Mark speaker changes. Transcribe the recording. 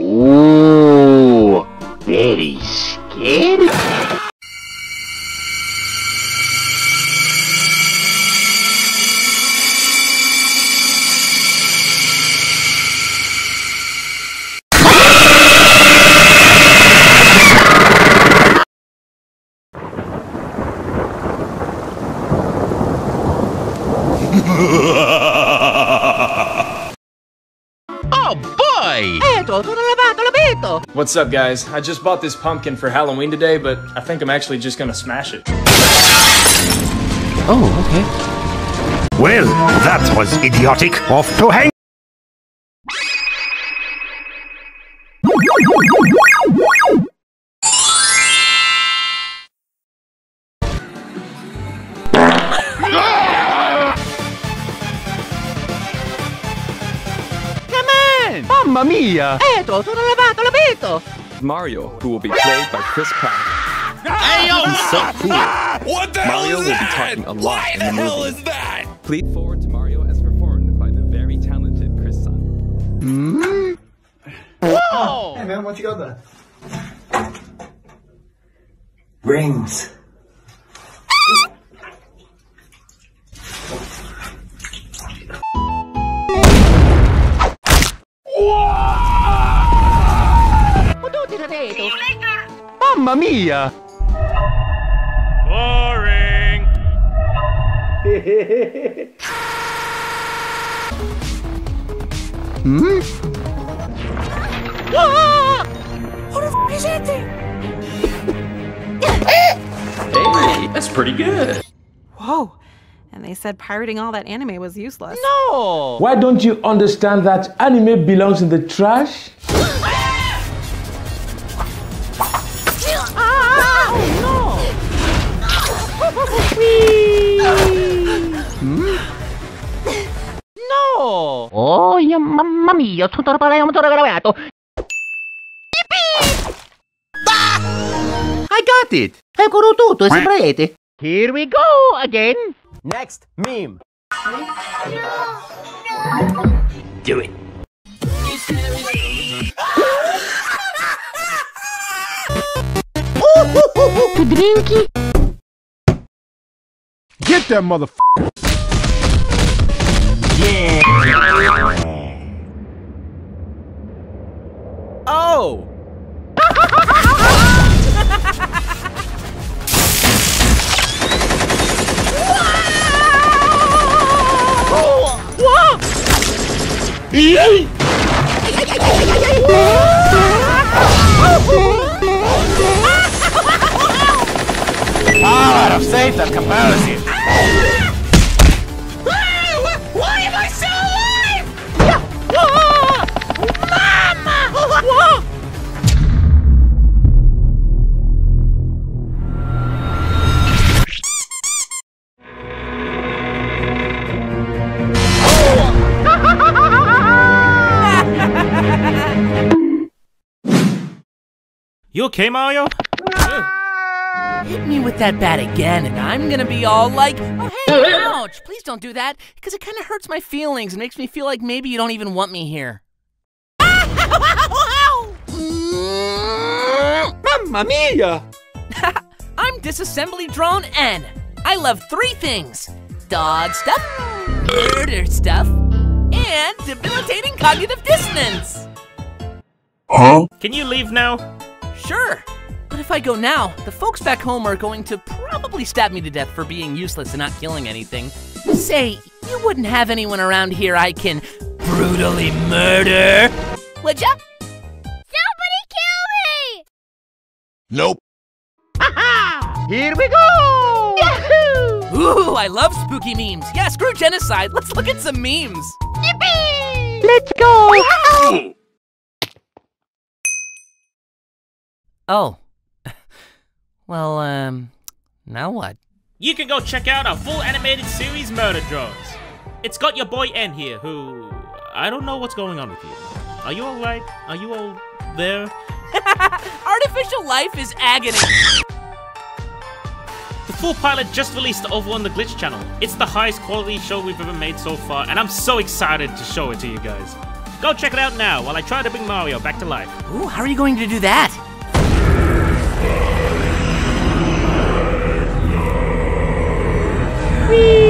Speaker 1: Ooh,
Speaker 2: What's up, guys? I just bought this pumpkin for Halloween today, but I think I'm actually just gonna smash it.
Speaker 3: Oh, okay.
Speaker 4: Well, that was idiotic. Off to hang.
Speaker 3: Mamma mia!
Speaker 5: Eto, tutto lavato, l'abito!
Speaker 6: Mario, who will be played by Chris Pratt.
Speaker 3: Hey, yo!
Speaker 6: He's so cool.
Speaker 7: What the
Speaker 6: Mario
Speaker 7: hell
Speaker 6: will
Speaker 7: is
Speaker 6: be
Speaker 7: that?
Speaker 6: talking a lot
Speaker 7: Why
Speaker 6: in
Speaker 7: the,
Speaker 6: the
Speaker 7: hell
Speaker 6: movie.
Speaker 7: is that?
Speaker 6: Please forward to Mario as performed by the very talented Chris Sun. Hmm?
Speaker 8: Hey man, what you got there? Rings.
Speaker 5: What do you do?
Speaker 3: Mamma mia!
Speaker 2: Boring. Hmm? Ah!
Speaker 1: Hey, that's pretty good.
Speaker 9: Whoa. And they said pirating all that anime was useless.
Speaker 3: No!
Speaker 10: Why don't you understand that anime belongs in the trash?
Speaker 5: mamma mia, tutto lavato, lavato!
Speaker 3: I got it!
Speaker 5: Eccolo tutto, sembra rete! Here we go again!
Speaker 3: Next meme.
Speaker 1: Do it.
Speaker 5: To drinky?
Speaker 4: Get that motherfucker.
Speaker 3: Oh!
Speaker 4: Out of safe and comparison.
Speaker 5: Ah!
Speaker 2: You okay, Mario?
Speaker 11: Hit me with that bat again, and I'm gonna be all like, oh, hey, ouch, please don't do that, because it kind of hurts my feelings and makes me feel like maybe you don't even want me here.
Speaker 3: Mamma mia!
Speaker 11: I'm Disassembly Drone N. I love three things dog stuff, murder stuff, and debilitating cognitive dissonance.
Speaker 2: Can you leave now?
Speaker 11: Sure. But if I go now, the folks back home are going to probably stab me to death for being useless and not killing anything. Say, you wouldn't have anyone around here I can brutally murder, would ya?
Speaker 12: Somebody kill me!
Speaker 7: Nope.
Speaker 5: Ha Here we go! Yahoo!
Speaker 11: Ooh, I love spooky memes. Yeah, screw genocide. Let's look at some memes.
Speaker 5: Yippee! Let's go!
Speaker 11: Oh. Well, um, now what?
Speaker 2: You can go check out our full animated series, Murder Drones. It's got your boy N here, who I don't know what's going on with you. Are you alright? Are you all there?
Speaker 11: Artificial life is agony.
Speaker 2: The full pilot just released over on the Glitch channel. It's the highest quality show we've ever made so far, and I'm so excited to show it to you guys. Go check it out now while I try to bring Mario back to life.
Speaker 11: Ooh, how are you going to do that? Happy!